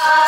Uh...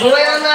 노예나?